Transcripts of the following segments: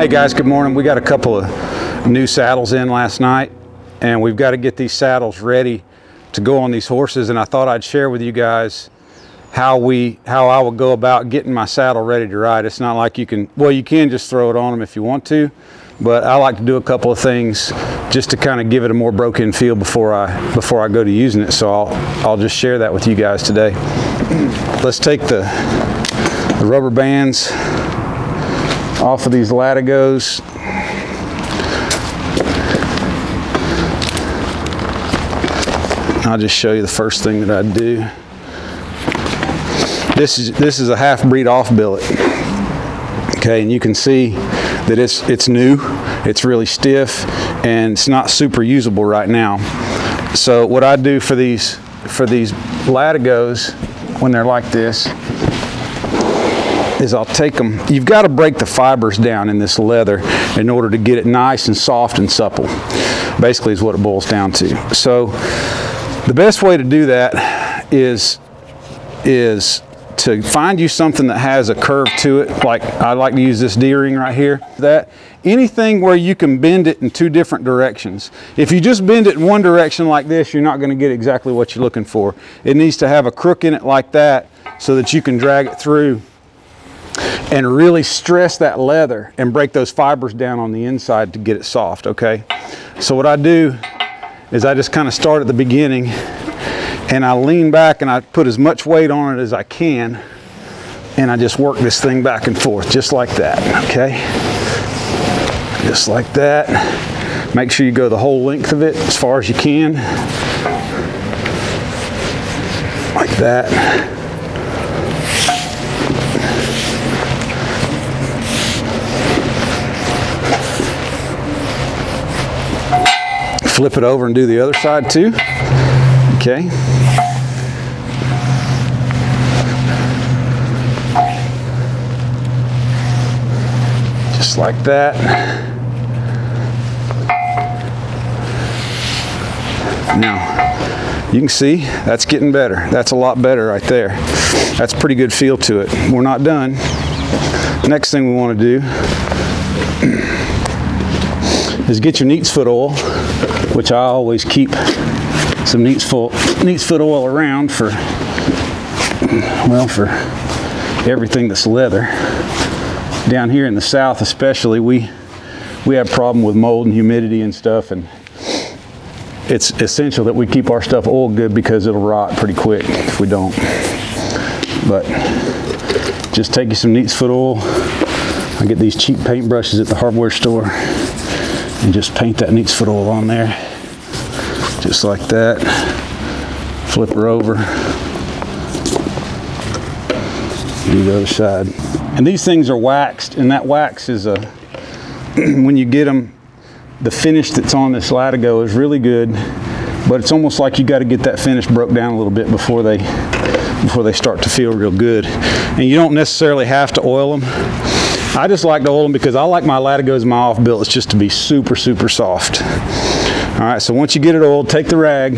Hey guys, good morning. We got a couple of new saddles in last night and we've got to get these saddles ready to go on these horses and I thought I'd share with you guys how we how I would go about getting my saddle ready to ride. It's not like you can well you can just throw it on them if you want to, but I like to do a couple of things just to kind of give it a more broken feel before I before I go to using it. So I'll I'll just share that with you guys today. Let's take the the rubber bands off of these Latigos. I'll just show you the first thing that I do. This is this is a half breed off billet. Okay, and you can see that it's it's new, it's really stiff, and it's not super usable right now. So what I do for these for these Latigos when they're like this is I'll take them, you've got to break the fibers down in this leather in order to get it nice and soft and supple. Basically is what it boils down to. So the best way to do that is, is to find you something that has a curve to it, like I like to use this D-ring right here, that anything where you can bend it in two different directions. If you just bend it in one direction like this, you're not going to get exactly what you're looking for. It needs to have a crook in it like that so that you can drag it through and really stress that leather and break those fibers down on the inside to get it soft, okay? So what I do is I just kind of start at the beginning and I lean back and I put as much weight on it as I can and I just work this thing back and forth just like that, okay? Just like that. Make sure you go the whole length of it as far as you can. Like that. Flip it over and do the other side too. Okay. Just like that. Now, you can see that's getting better. That's a lot better right there. That's pretty good feel to it. We're not done. Next thing we want to do is get your neat's foot oil which I always keep some neat's foot, neat's foot oil around for, well, for everything that's leather. Down here in the south especially, we, we have a problem with mold and humidity and stuff, and it's essential that we keep our stuff oiled good because it'll rot pretty quick if we don't. But just take you some neat's foot oil. I get these cheap paint brushes at the hardware store and just paint that foot oil on there just like that. Flip her over. Do the other side. And these things are waxed and that wax is a when you get them the finish that's on this Latigo is really good but it's almost like you got to get that finish broke down a little bit before they before they start to feel real good. And you don't necessarily have to oil them I just like to oil them because I like my Latigos my off billets just to be super, super soft. All right, so once you get it oiled, take the rag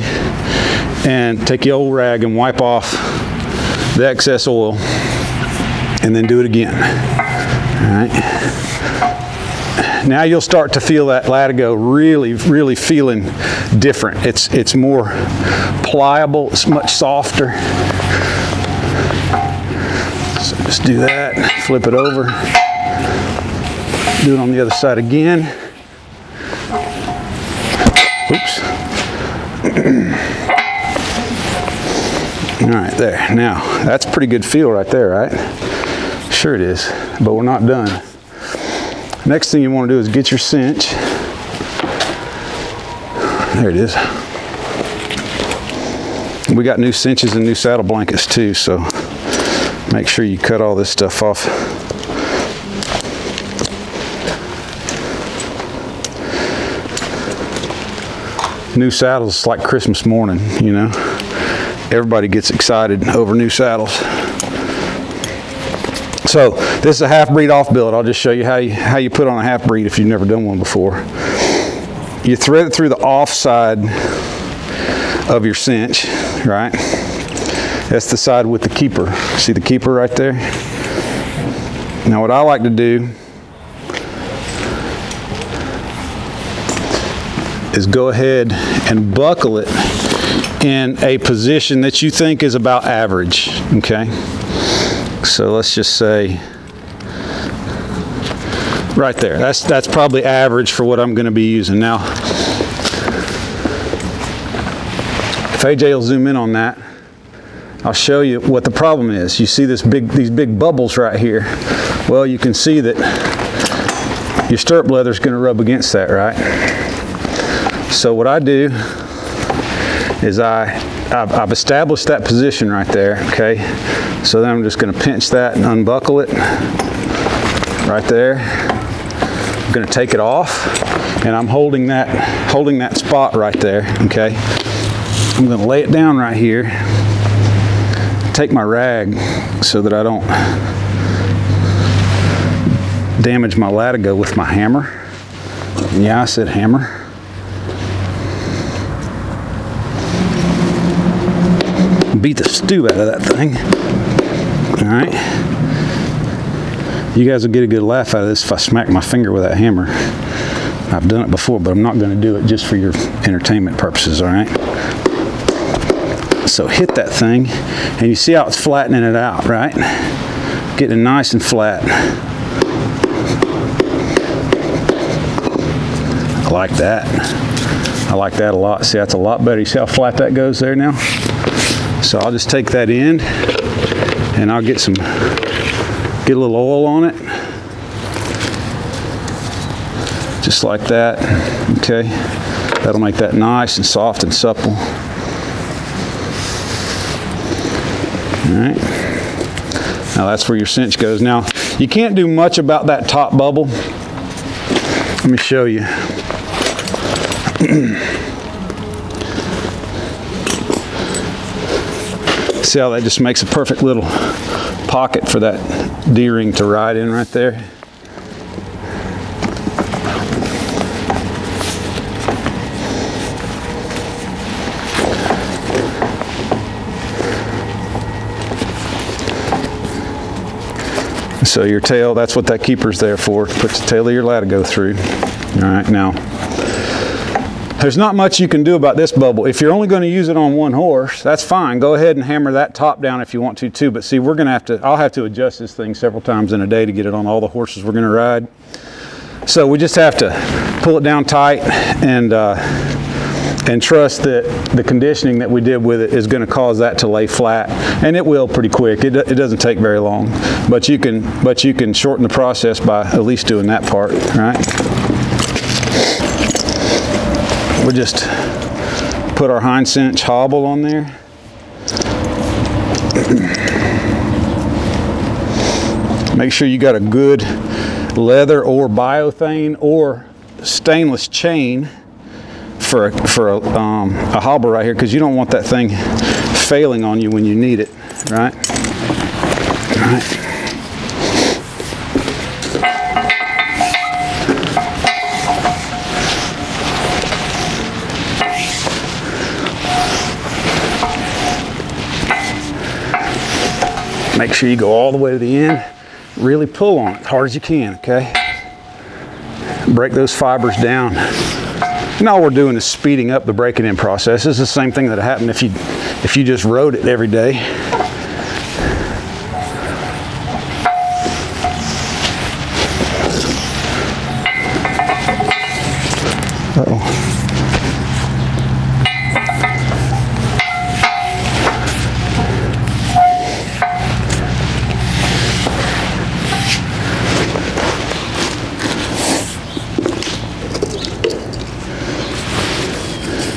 and take your old rag and wipe off the excess oil and then do it again. All right. Now you'll start to feel that Latigo really, really feeling different. It's, it's more pliable, it's much softer. So just do that, flip it over. Do it on the other side again. Oops. All right, there. Now, that's pretty good feel right there, right? Sure it is, but we're not done. Next thing you want to do is get your cinch. There it is. We got new cinches and new saddle blankets too, so make sure you cut all this stuff off new saddles it's like Christmas morning, you know. Everybody gets excited over new saddles. So this is a half breed off billet. I'll just show you how you, how you put on a half breed if you've never done one before. You thread it through the off side of your cinch, right? That's the side with the keeper. See the keeper right there? Now what I like to do is go ahead and buckle it in a position that you think is about average, okay? So let's just say right there. That's that's probably average for what I'm going to be using. Now, if AJ will zoom in on that, I'll show you what the problem is. You see this big these big bubbles right here. Well, you can see that your stirrup leather is going to rub against that, right? So what I do is I I've, I've established that position right there, okay? So then I'm just going to pinch that and unbuckle it right there. I'm going to take it off and I'm holding that holding that spot right there, okay? I'm to lay it down right here. Take my rag so that I don't damage my latigo with my hammer. Yeah, I said hammer. Beat the stew out of that thing. All right. You guys will get a good laugh out of this if I smack my finger with that hammer. I've done it before, but I'm not going to do it just for your entertainment purposes, all right? So hit that thing, and you see how it's flattening it out, right? Getting nice and flat. I like that. I like that a lot. See, that's a lot better. You see how flat that goes there now? So I'll just take that end, and I'll get some, get a little oil on it. Just like that, okay? That'll make that nice and soft and supple. All right. Now that's where your cinch goes. Now, you can't do much about that top bubble. Let me show you. See how that just makes a perfect little pocket for that D-ring to ride in right there? So your tail, that's what that keeper's there for, to put the tail of your latigo through. All right, now, there's not much you can do about this bubble. If you're only going to use it on one horse, that's fine. Go ahead and hammer that top down if you want to too. But see, we're going to have to, I'll have to adjust this thing several times in a day to get it on all the horses we're going to ride. So we just have to pull it down tight and uh, and trust that the conditioning that we did with it is going to cause that to lay flat and it will pretty quick it, it doesn't take very long but you can but you can shorten the process by at least doing that part right we'll just put our hind cinch hobble on there make sure you got a good leather or biothane or stainless chain for a, for a, um, a hobble right here because you don't want that thing failing on you when you need it, right? right. Make sure you go all the way to the end. Really pull on it as hard as you can, okay? Break those fibers down. And all we're doing is speeding up the breaking in process. This is the same thing that happened if you if you just rode it every day. Uh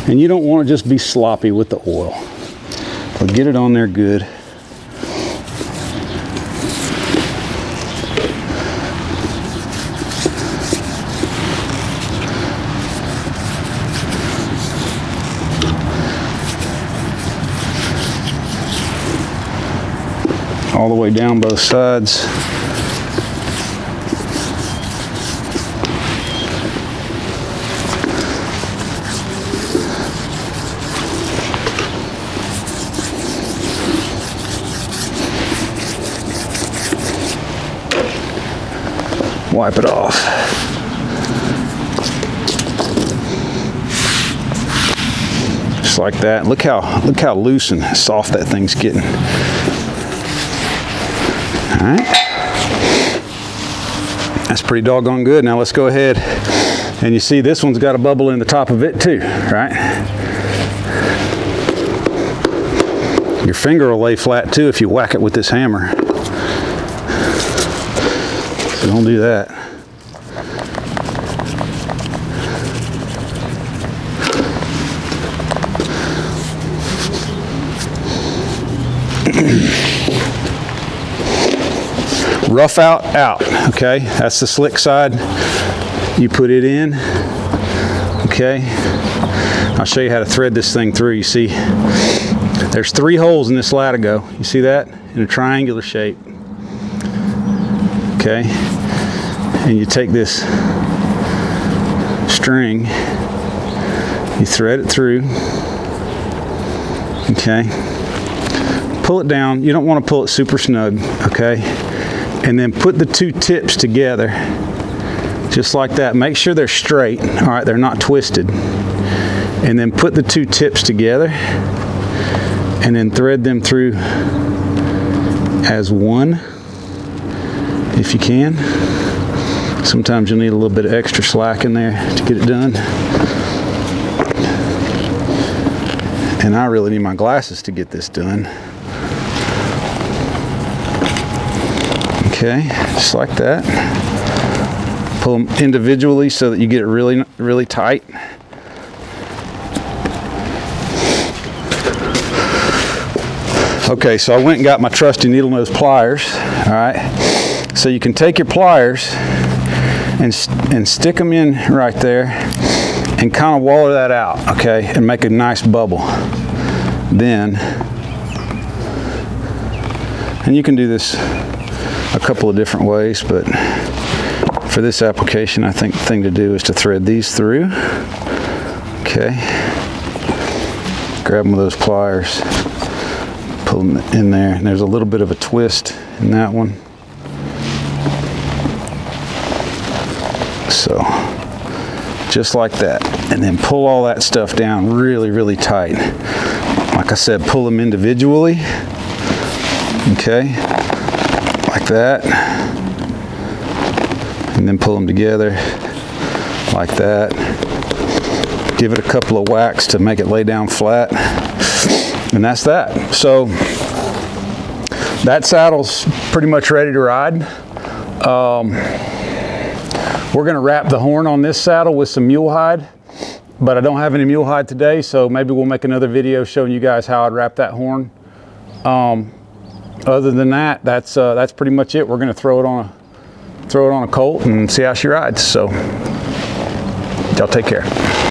And you don't want to just be sloppy with the oil. But get it on there good. all the way down both sides. Wipe it off. just like that. Look how look how loose and soft that thing's getting. All right, that's pretty doggone good. Now let's go ahead and you see this one's got a bubble in the top of it too, right? Your finger will lay flat too if you whack it with this hammer. Don't do that. rough out, out, okay? That's the slick side. You put it in, okay? I'll show you how to thread this thing through. You see, there's three holes in this latigo. You see that? In a triangular shape. Okay? And you take this string, you thread it through. Okay? Pull it down. You don't want to pull it super snug, okay? And then put the two tips together just like that. Make sure they're straight, all right? They're not twisted. And then put the two tips together and then thread them through as one if you can. Sometimes you'll need a little bit of extra slack in there to get it done. And I really need my glasses to get this done. Okay, just like that. Pull them individually so that you get it really, really tight. Okay, so I went and got my trusty needle nose pliers, all right? So you can take your pliers and, and stick them in right there and kind of waller that out, okay, and make a nice bubble. Then, and you can do this a couple of different ways, but for this application, I think the thing to do is to thread these through, okay? Grab one of those pliers pull them in there. And there's a little bit of a twist in that one. So just like that. And then pull all that stuff down really, really tight. Like I said, pull them individually. Okay, like that. And then pull them together like that. Give it a couple of whacks to make it lay down flat and that's that. So that saddle's pretty much ready to ride. Um, we're gonna wrap the horn on this saddle with some mule hide, but I don't have any mule hide today, so maybe we'll make another video showing you guys how I'd wrap that horn. Um, other than that, that's uh, that's pretty much it. We're gonna throw it on a throw it on a colt and see how she rides. So y'all take care.